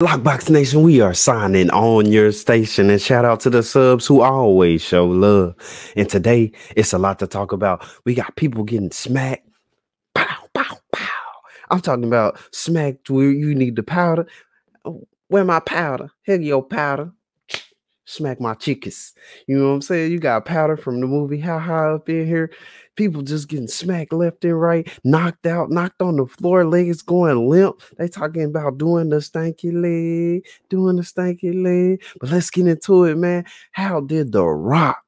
Lockbox Nation, we are signing on your station and shout out to the subs who always show love. And today it's a lot to talk about. We got people getting smacked. Pow, pow, pow. I'm talking about smacked where you need the powder. Where my powder? Here your powder. Smack my chickies. You know what I'm saying? You got powder from the movie How High Up in Here. People just getting smacked left and right, knocked out, knocked on the floor, legs going limp. They talking about doing the stanky leg, doing the stanky leg. But let's get into it, man. How did The Rock,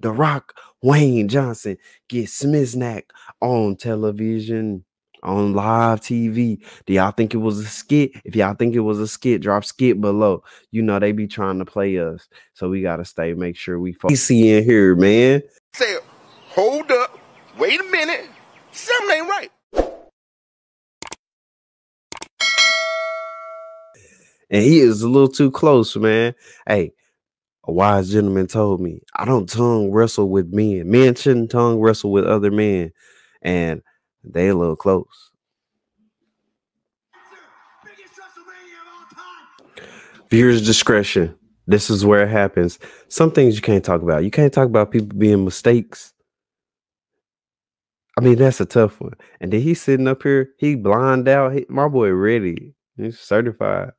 The Rock, Dwayne Johnson get smiznak on television? On live TV. Do y'all think it was a skit? If y'all think it was a skit, drop skit below. You know they be trying to play us. So we gotta stay, make sure we see in here, man. Say, hold up, wait a minute, something ain't right. and he is a little too close, man. Hey, a wise gentleman told me, I don't tongue wrestle with men. Men shouldn't tongue wrestle with other men. And they a little close. Viewers discretion. This is where it happens. Some things you can't talk about. You can't talk about people being mistakes. I mean, that's a tough one. And then he's sitting up here, he blind out. He, my boy ready. He's certified.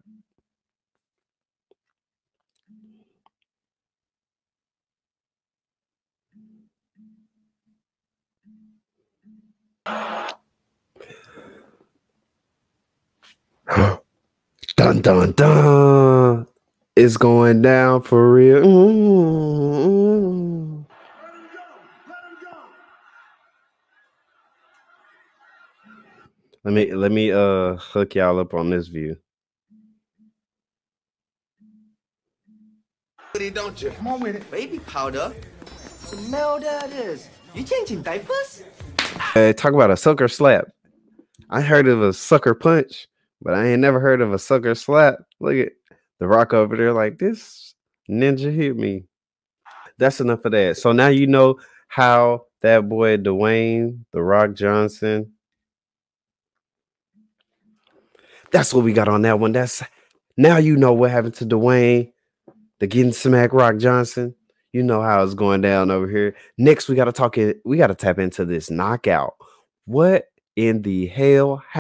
dun dun dun. It's going down for real. Mm. Let me let me uh hook y'all up on this view. Don't you? Come on with it. Baby powder? Smell that is. You changing diapers? Uh, talk about a sucker slap. I heard of a sucker punch, but I ain't never heard of a sucker slap. Look at the rock over there, like this ninja hit me. That's enough of that. So now you know how that boy Dwayne, the Rock Johnson. That's what we got on that one. That's now you know what happened to Dwayne, the getting smack Rock Johnson. You know how it's going down over here. Next, we got to talk it. We got to tap into this knockout. What in the hell